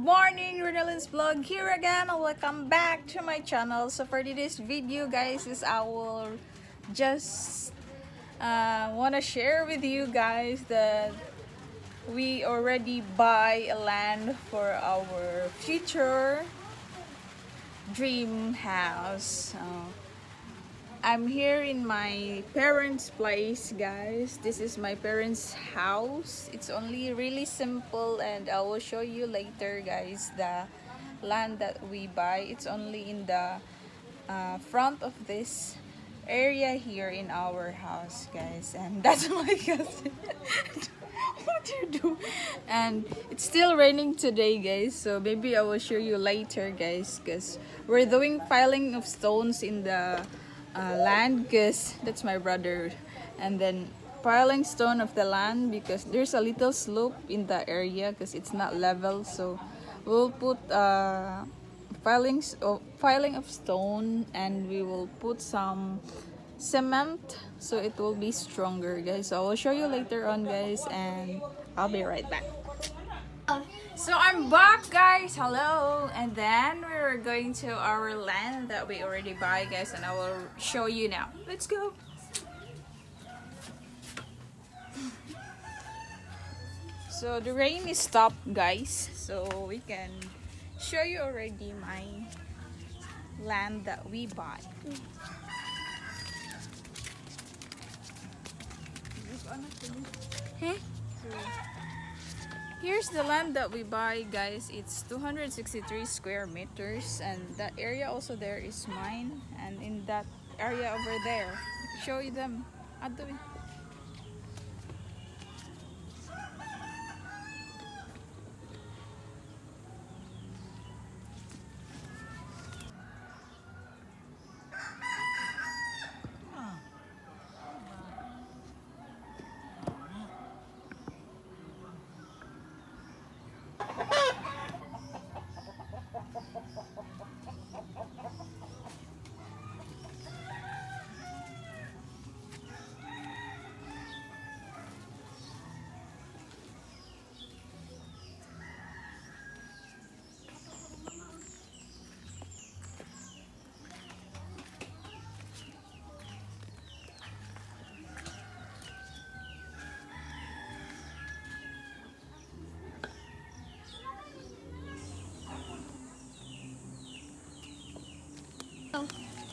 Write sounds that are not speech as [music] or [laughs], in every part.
Good morning. Renalyn's vlog here again. Welcome back to my channel. So for today's video guys is I will just uh, want to share with you guys that we already buy a land for our future dream house. Uh, I'm here in my parents' place, guys. This is my parents' house. It's only really simple and I will show you later, guys, the land that we buy. It's only in the uh, front of this area here in our house, guys. And [laughs] that's my cousin. [laughs] what do you do? And it's still raining today, guys. So maybe I will show you later, guys, because we're doing filing of stones in the uh, land because that's my brother and then piling stone of the land because there's a little slope in the area because it's not level so we'll put uh, of filing of stone and we will put some cement so it will be stronger guys. So I will show you later on guys and I'll be right back so I'm back guys, hello! And then we're going to our land that we already buy guys and I will show you now. Let's go! So the rain is stopped guys, so we can show you already my land that we bought. Huh? Hmm? Here's the land that we buy, guys. It's 263 square meters, and that area also there is mine. And in that area over there, show you them. Ato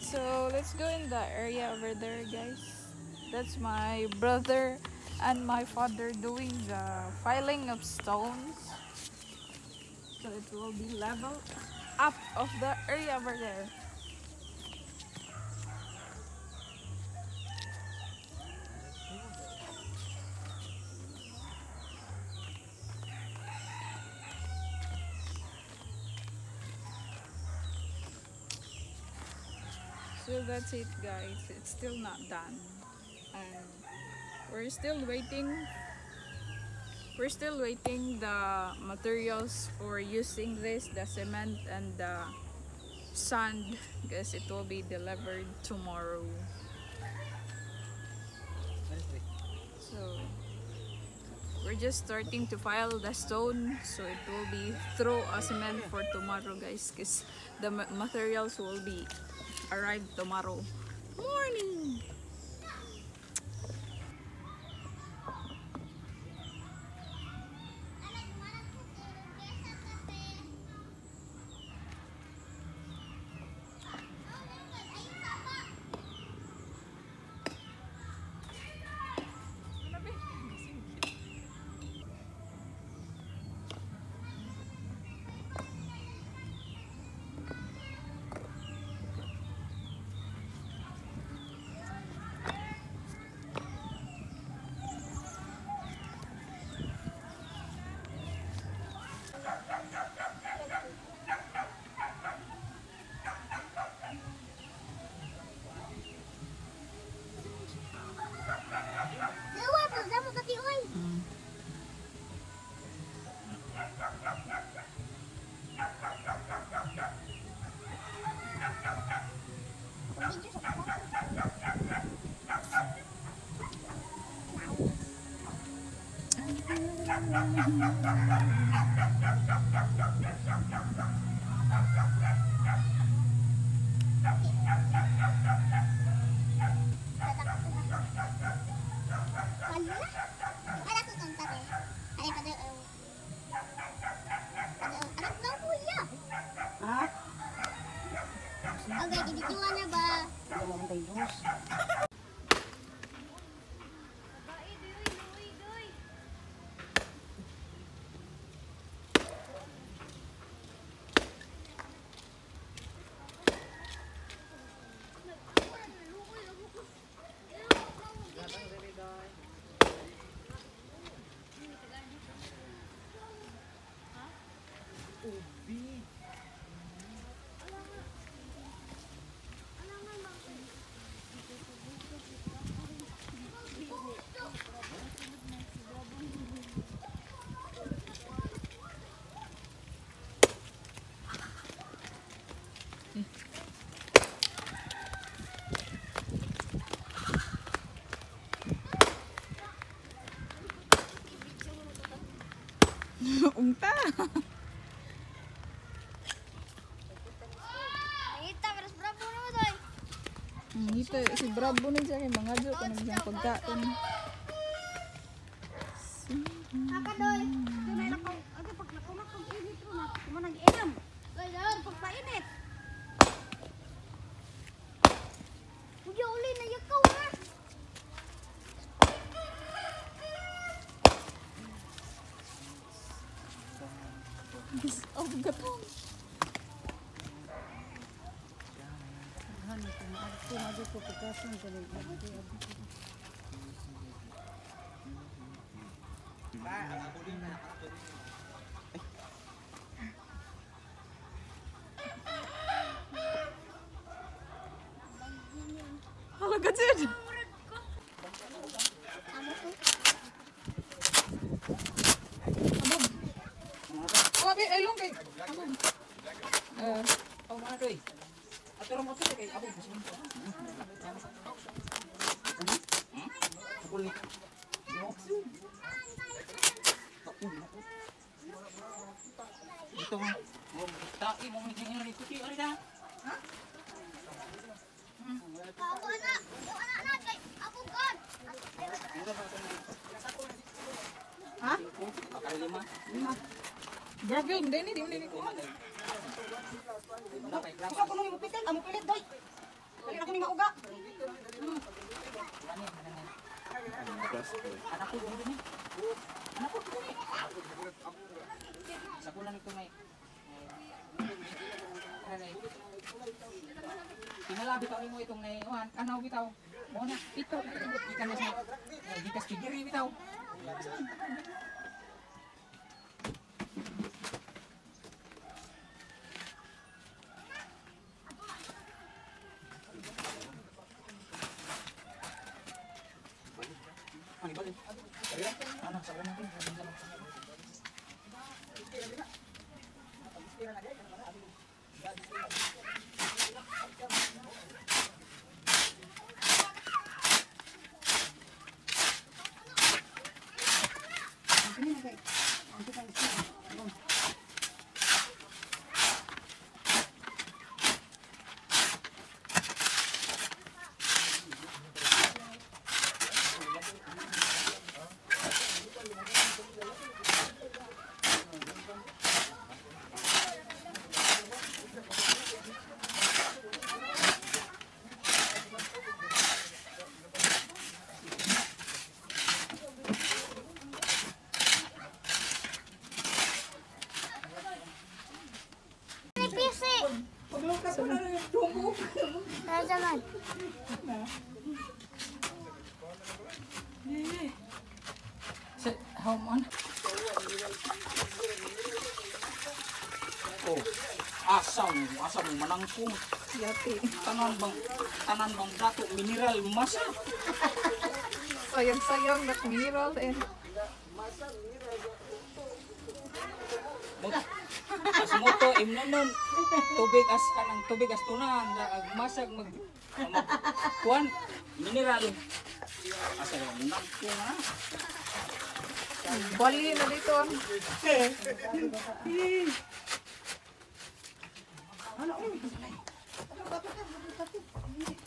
So let's go in the area over there guys. That's my brother and my father doing the filing of stones. So it will be leveled up of the area over there. So that's it guys. It's still not done. And we're still waiting we're still waiting the materials for using this, the cement and the sand because it will be delivered tomorrow. So we're just starting to file the stone so it will be throw a cement for tomorrow guys because the materials will be arrived tomorrow morning. Thank you. Ini tuh si Bravo na siya kay mga jo kung nagsang pagkain. Kaka doy, tunay na pag-init ro na, kumanag-inam. Doy, doy, pagpainit. Bis auf Gaton. Ba, ako din na Abi, elong kay. Abong. Eh. Oh, mana doy? Aturo mo Hah? kay abong. Tapos ni. Dito mo. Tai mo mi jing ni kuti ari Hah? Ha? Ako na. Ako na kay abong Hah? Ha? Lima. Lima. Bravo, hindi ni, hindi ni kay Gusto ko nung ipitin, amo pilit doy. Pilit ako ni mauga. Anak ko. Anak ko. Sa kulang ito may. Tinalabi taw mo itong naiwan. Kanaw bitaw. Mo na. Ito. Ikan na sa. Gikas kigiri bitaw. Anak saya nanti. Asam, asam manangkong. Yati. Tanan bang tanan bang dato mineral masa. Sayang-sayang na mineral eh. As mo to imnanon tubig as kanang tubig as tunan masag mag kuan mineral asa nangkong ha. Bali na dito. Ano, uy, may kasalay. Ano, bakit ka? Bakit ka?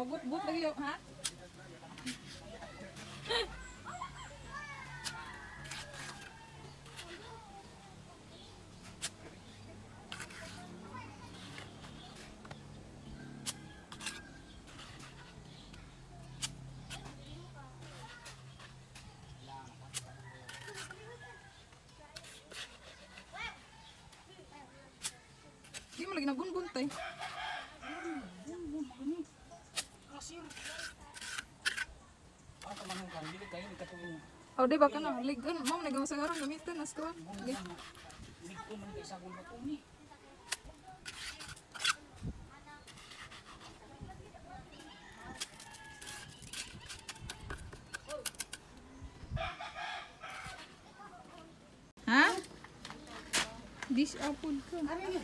bút bút vút đấy đâu hả Ini lagi nagun-gun teh. Hawde ba ka na? Ligon. Ma'am, nagawa sa garang. Gamitin. Nas ko. Ligon man kaysa gulat ko ni. Ha? Dish apple ka. Ano?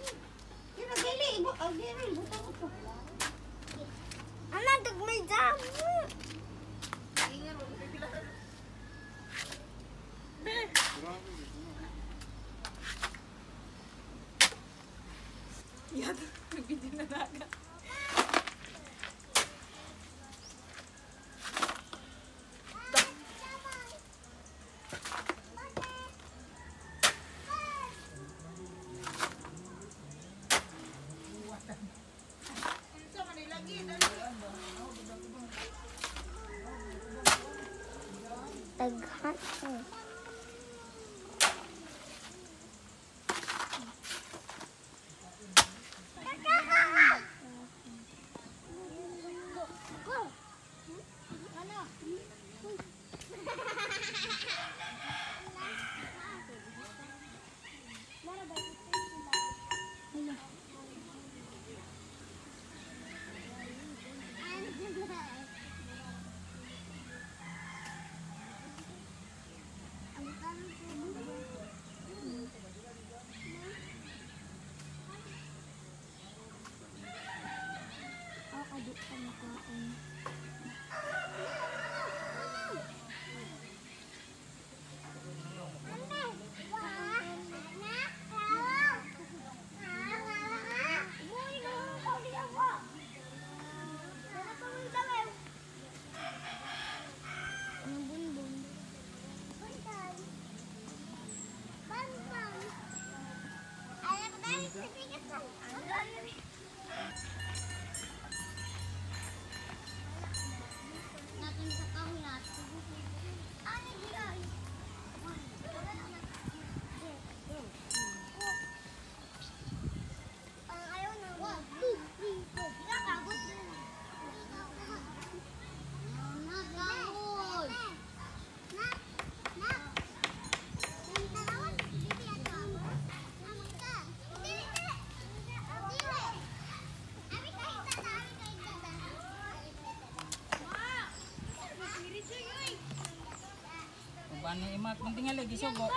Imak mun tingali gisugo.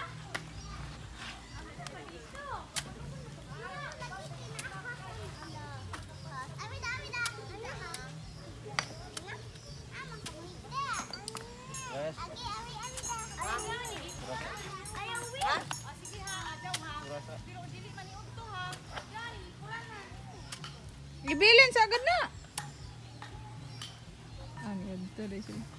Ibilin sa agad na. Ano yun? Ito rin sila.